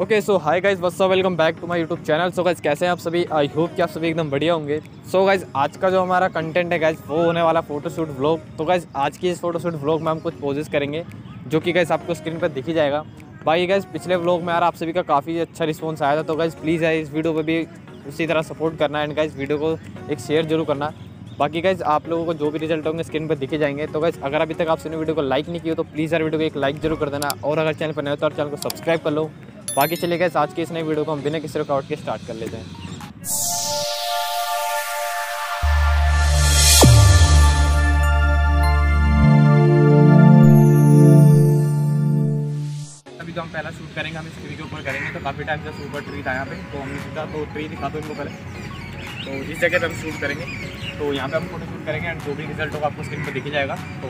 Okay so hi guys so welcome back to my YouTube channel so guys कैसे हैं आप सभी? I hope कि आप सभी एकदम बढ़िया होंगे। सो so गाइज़ आज का जो हमारा कंटेंट है गाइज़ वो होने वाला फोटोशूट व्लॉग तो गाइज़ आज की इस फोटोशूट व्लॉग में हम कुछ पोजेस करेंगे, जो कि गाइज़ आपको स्क्रीन पर दिखी जाएगा। बाकी गाइज़ पिछले व्लॉग में यार आप सभी का काफ़ी अच्छा रिस्पॉन्स आया था तो गाइज़ प्लीज़ है इस वीडियो पर भी उसी तरह सपोर्ट करना एंड गाइज़ वीडियो को एक शेयर ज़रूर करना। बाकी गाइज़ आप लोगों को जो भी रिज़ल्ट होंगे स्क्रीन पर दिखे जाएँगे। तो गाइज़ अगर अभी तक आपने वीडियो को लाइक नहीं किया तो प्लीज़ यार वीडियो को एक लाइक ज़रूर कर देना। और अगर चैनल पर नए हो तो चैनल को सब्सक्राइब कर लो। बाकी चले गए, आज की इस नई वीडियो को हम बिना किसी रुकावट के स्टार्ट कर लेते हैं। अभी तो हम पहला शूट करेंगे, हम इस ट्री के ऊपर करेंगे तो काफ़ी टाइम से सुपर ट्री था यहाँ पे तो हमने सोचा तो ट्री दिखा दो इनको पहले। तो जिस जगह पे हम शूट करेंगे तो यहाँ पे हम फ़ोटो शूट करेंगे एंड जो भी रिज़ल्ट होगा आपको स्क्रीन पर दिख जाएगा। तो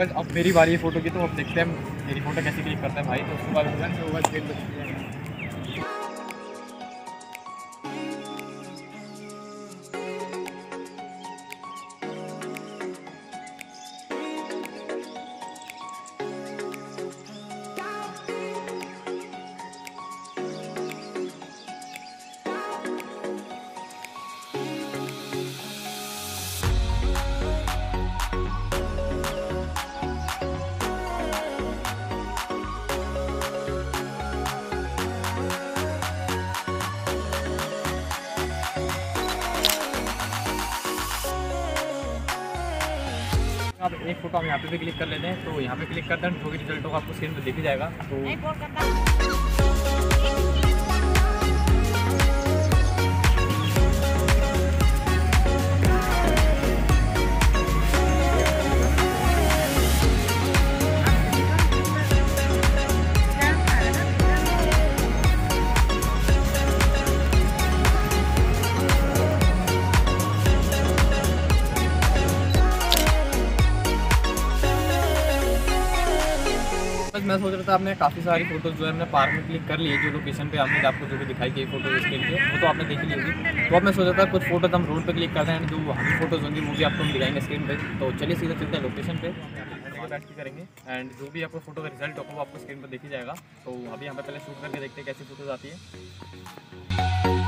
बस अब मेरी बारी है फ़ोटो की तो अब देखते हैं मेरी फ़ोटो कैसे क्लिक करते हैं भाई। तो उसके बाद अब एक फ़ोटो हम यहाँ पे भी क्लिक कर लेते हैं तो यहाँ पे क्लिक करते हैं तो रिज़ल्ट होगा आपको स्क्रीन पर दिख जाएगा तो बस मैं सोच रहा था आपने काफ़ी सारी फ़ोटोज़ जो है हमने पार्क में क्लिक कर लिए, जो लोकेशन पे हमने आपको जो भी दिखाई गई फ़ोटो इसके लिए, वो तो आपने देख ली होगी। तो अब मैं सोच रहा था कुछ फ़ोटोज़ हम रोड पे क्लिक करते हैं, जो हमारी फ़ोटोज़ होंगी, वो भी आपको हम दिखाएँगे स्क्रीन पे। तो चलिए सीधा चलते हैं लोकेशन पे करेंगे। एंड जो भी आपको फ़ोटो का रिज़ल्ट होगा, वो आपको स्क्रीन पर देखी जाएगा। तो अभी यहाँ पे पहले शूट करके देखते हैं कैसी फ़ोटोज़ आती है।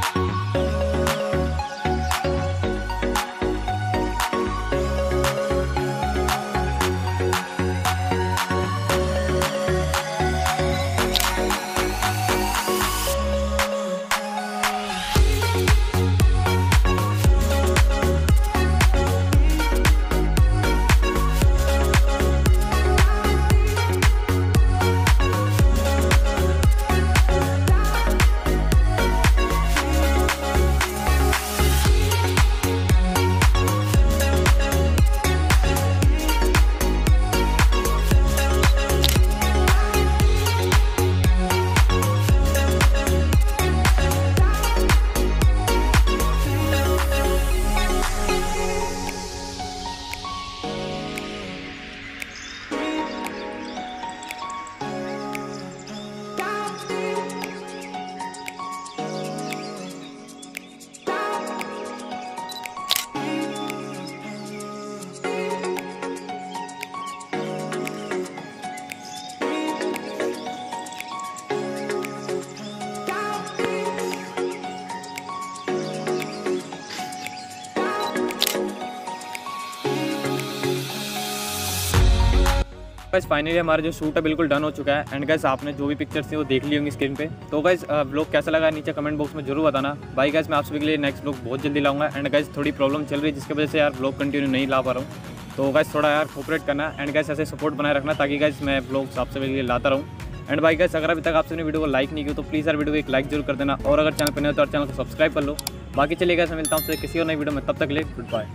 गाइस फाइनली हमारा जो शूट है बिल्कुल डन हो चुका है। एंड गाइस आपने जो भी पिक्चर्स थी वो देख ली होंगी स्क्रीन पे। तो गाइस ब्लॉग कैसा लगा? नीचे कमेंट बॉक्स में ज़रूर बताना। भाई गाइस मैं आप सभी के लिए नेक्स्ट ब्लॉग बहुत जल्दी लाऊँगा। एंड गाइस थोड़ी प्रॉब्लम चल रही है जिसकी वजह से यार ब्लॉग कंटिन्यू नहीं ला पा रहा हूँ। तो गाइस थोड़ा यार कोऑपरेट करना। एंड गाइस ऐसे सपोर्ट बनाए रखना ताकि गाइस मैं ब्लॉग्स आप सभी के लिए लाता रहूँ। एंड बाई गाइस अगर अभी तक आपने वीडियो को लाइक नहीं किया तो प्लीज़ यार वीडियो को एक लाइक ज़रूर कर देना। और अगर चैनल पर नहीं हो तो चैनल को सब्सक्राइब कर लो। बाकी चलिए गाइस मिलता हूँ किसी और नई वीडियो में। तब तक ले गुड बाय